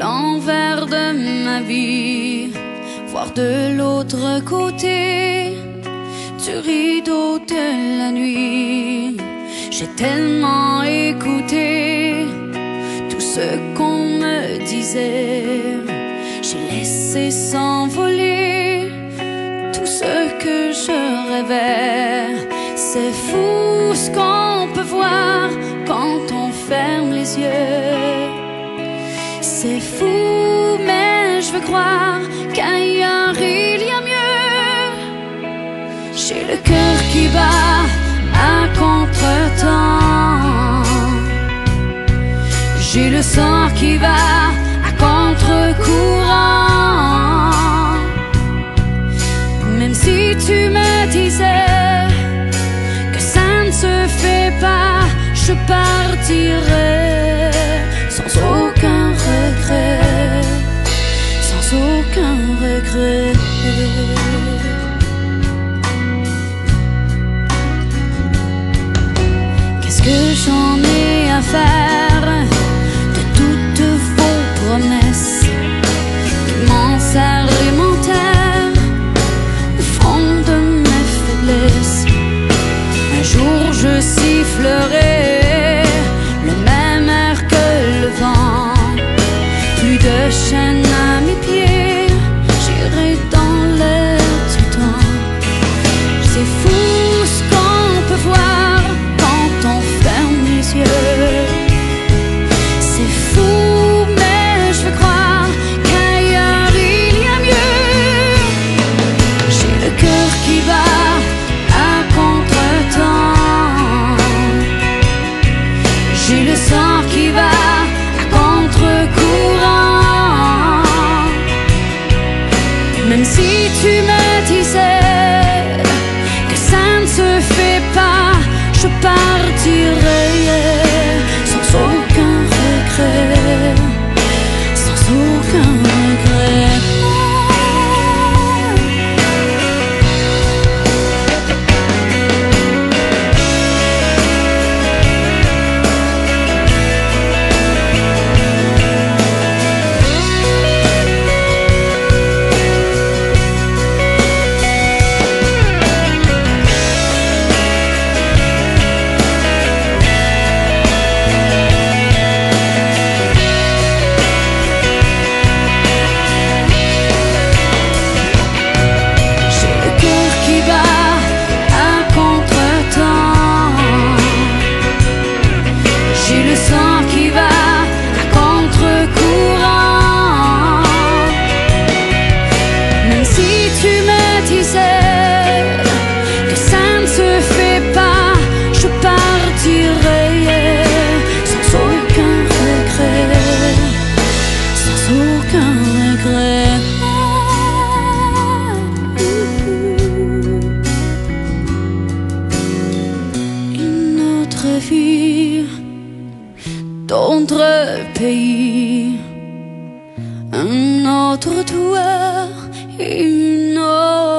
l'envers de ma vie, voir de l'autre côté du rideau de la nuit. J'ai tellement écouté tout ce qu'on me disait, j'ai laissé s'envoler tout ce que je rêvais. C'est fou ce qu'on peut voir quand on ferme les yeux. C'est fou, mais je veux croire qu'ailleurs il y a mieux. J'ai le cœur qui bat à contre-temps. J'ai le sang qui va à contre-courant. Même si tu me disais que ça ne se fait pas, je partirai j'en ai à faire ne se fait pas, je partirai pays, un autre toit, une autre